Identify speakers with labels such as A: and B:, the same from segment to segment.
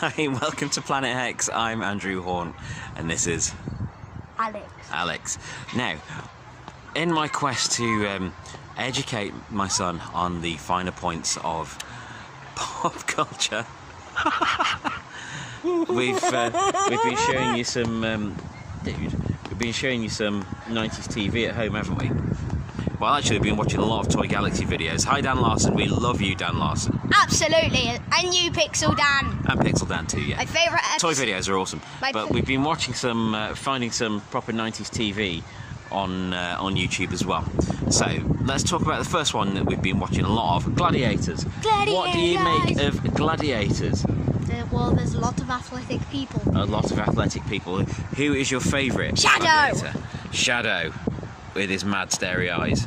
A: Hi, welcome to Planet Hex. I'm Andrew Hawnt, and this is
B: Alex.
A: Alex. Now, in my quest to um, educate my son on the finer points of pop culture, we've uh, we've been showing you some, um, dude. We've been showing you some 90s TV at home, haven't we? Well, actually, we've been watching a lot of Toy Galaxy videos. Hi, Dan Larson. We love you, Dan Larson,
B: Absolutely. And you, Pixel Dan.
A: and Pixel Dan too. Yeah.
B: My favourite
A: Toy videos are awesome,
B: My
A: but we've been watching some, uh, finding some proper 90s TV on uh, on YouTube as well. So let's talk about the first one that we've been watching a lot of: Gladiators. Gladiators. What do you make of Gladiators?
B: Uh, well, there's a lot of athletic people.
A: A lot of athletic people. Who is your favourite?
B: Shadow.
A: gladiator? Shadow, with his mad starry eyes.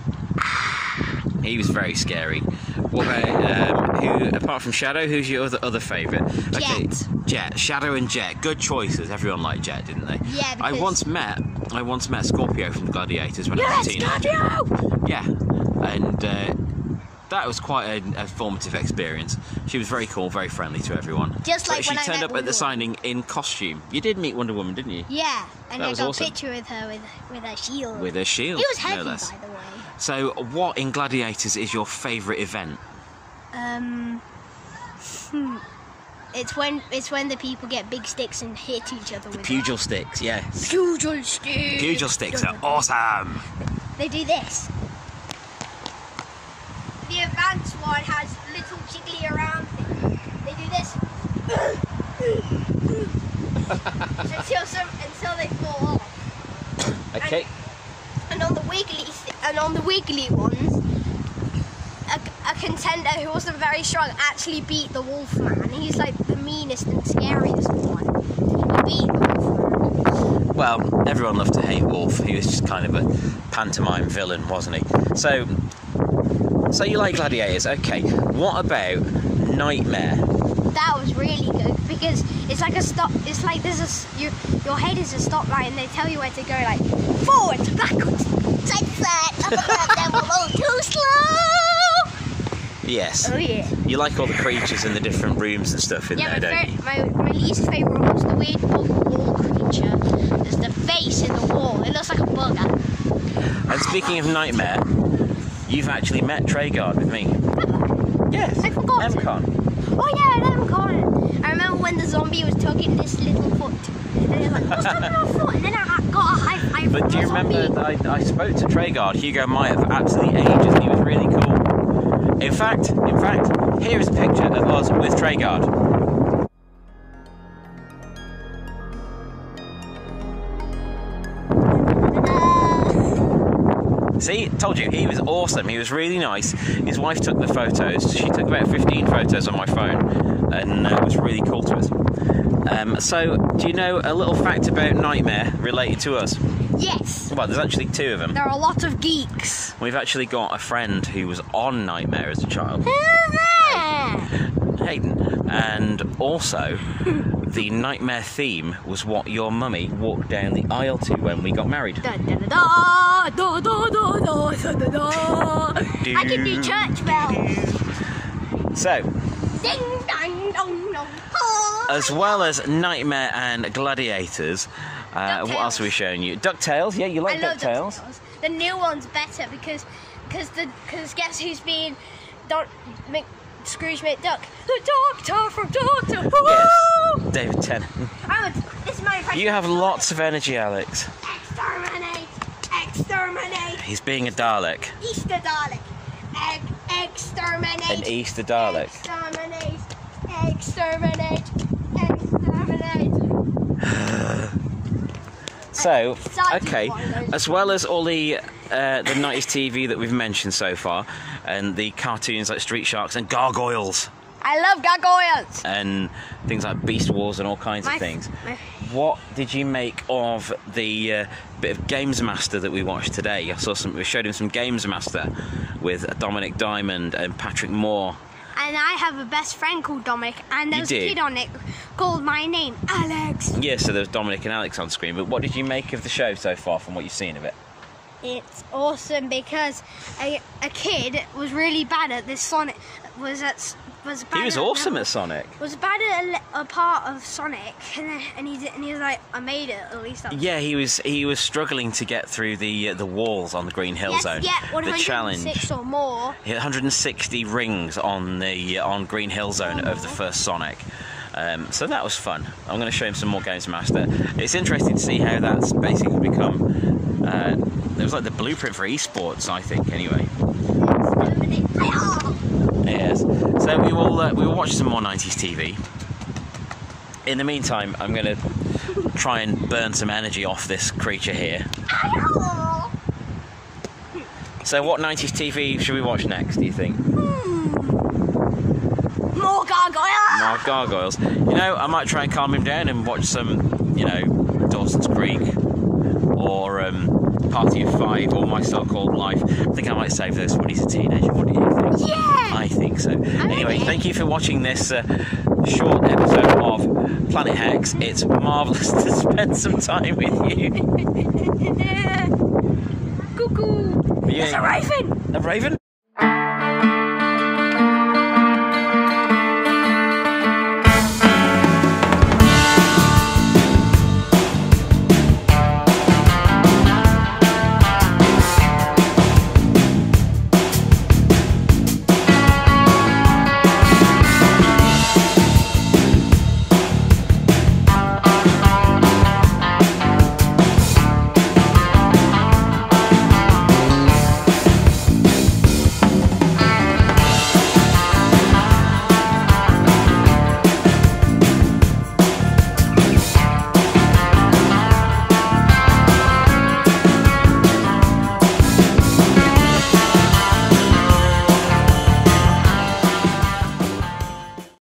A: He was very scary. What about um, who? Apart from Shadow, who's your other other favourite?
B: Jet.
A: Jet. Shadow and Jet. Good choices. Everyone liked Jet, didn't they?
B: Yeah,
A: I once met. I once met Scorpio from the Gladiators when I was a teenager.
B: Scorpio!
A: Yeah, and uh, that was quite a, a formative experience. She was very cool, very friendly to everyone.
B: Just
A: So
B: like
A: she
B: I
A: turned up at
B: Wonder
A: the signing in costume. You did meet Wonder Woman, didn't you?
B: Yeah, and
A: That
B: I
A: was
B: got
A: awesome.
B: a picture with her with with a shield.
A: With a shield.
B: It was
A: no
B: heavy,
A: less.
B: by the way.
A: So, what in Gladiators is your favourite event?
B: Um, hmm. It's when it's when the people get big sticks and hit each other with
A: Pugil sticks, yes.
B: Pugil sticks.
A: Pugil sticks are awesome.
B: They do this. The one has little jiggly around things. They do this. until some until they fall off.
A: Okay.
B: And on the wiggly and on the wiggly ones, a, a contender who wasn't very strong actually beat the Wolfman. He's like the meanest and scariest one. He beat the.
A: Well, everyone loved to hate Wolf. He was just kind of a pantomime villain, wasn't he? So, so you like Gladiators? Okay. What about Knightmare?
B: That was really good because it's like a stop. It's like there's a your your head is a stop line. and They tell you where to go, like forward, backwards, side to side, up and down, then we'll go too slow.
A: Yes.
B: Oh yeah.
A: You like all the creatures in the different rooms and stuff in
B: Yeah,
A: there, don't you?
B: my, my least favourite one was the weird bug wall creature. There's the face in the wall. It looks like a bugger.
A: And speaking of Knightmare, you've actually met Treguard with me. Yes.
B: I forgot.
A: MCon.
B: Oh yeah, I never. I remember when the zombie was tugging this little foot. And it was like, what's tugging our foot? And then I got a high five
A: But do you remember that I, I spoke to Treguard, Hugo Myatt, for absolutely ages, and he was really cool. In fact, in fact, here is a picture of us with Treguard. See, told you, he was awesome. He was really nice. His wife took the photos. She took about 15 photos on my phone, and uh, it was really cool to us. Um, so, do you know a little fact about Knightmare related to us?
B: Yes.
A: Well, there's actually two of them.
B: There are a lot of geeks.
A: We've actually got a friend who was on Knightmare as a child,
B: Who's there?
A: Hayden, and also the Knightmare theme was what your mummy walked down the aisle to when we got married.
B: Da, da, da, da, da, da, da, da, da, da. I can do church bells.
A: So,
B: Ding dong dong dong.
A: As well as Knightmare and Gladiators, uh, what else are we showing you? DuckTales, yeah, you like DuckTales?
B: DuckTales. The new one's better because because the because guess who's being Don Mc, Scrooge McDuck? The Doctor from Doctor Who.
A: Yes, David Tennant.
B: I would, this is my.
A: You have lots of energy, Alex.
B: Exterminate! Exterminate!
A: He's being a Dalek,
B: Easter Dalek! Egg, exterminate!
A: an Easter Dalek.
B: Exterminate! Exterminate! Exterminate!
A: So, okay, as well as all the uh, the 90s TV that we've mentioned so far, and the cartoons like Street Sharks and Gargoyles,
B: I love gargoyles!
A: and things like Beast Wars and all kinds
B: My-
A: of things.
B: my-
A: What did you make of the uh, bit of GamesMaster that we watched today? I saw some. We showed him some GamesMaster with Dominic Diamond and Patrick Moore.
B: And I have a best friend called Dominic, and
A: You
B: there's
A: do?
B: a kid on it called my name, Alex.
A: Yeah, so there's Dominic and Alex on screen. But what did you make of the show so far, from what you've seen of it?
B: It's awesome because a, a kid was really bad at this Sonic was at was bad
A: He was
B: at
A: awesome at Sonic.
B: was bad at a, a part of Sonic, and then, and he did, and he was like, I made it at least.
A: Yeah, he was he was struggling to get through the uh, the walls on the Green Hill
B: Yes,
A: Zone.
B: yeah,
A: the
B: 106
A: challenge.
B: or more.
A: 160 rings on the uh, on Green Hill Zone of the first Sonic. Um, so that was fun. I'm going to show him some more GamesMaster. It's interesting to see how that's basically become. Uh, it was like the blueprint for esports, I think. Anyway, yes. So we will uh, we will watch some more 90s TV. In the meantime, I'm going to try and burn some energy off this creature here. So, what 90s TV should we watch next? Do you think?
B: More gargoyle.
A: More gargoyles. You know, I might try and calm him down and watch some, you know, Dawson's Creek or um, Party of Five or My So-Called Life. I think I might save those when he's a teenager. What do you think?
B: Yeah.
A: I think so. Anyway,
B: Okay.
A: thank you for watching this uh, short episode of Planet Hex. It's marvellous to spend some time with you.
B: Cuckoo.
A: You-
B: It's a raven.
A: A raven?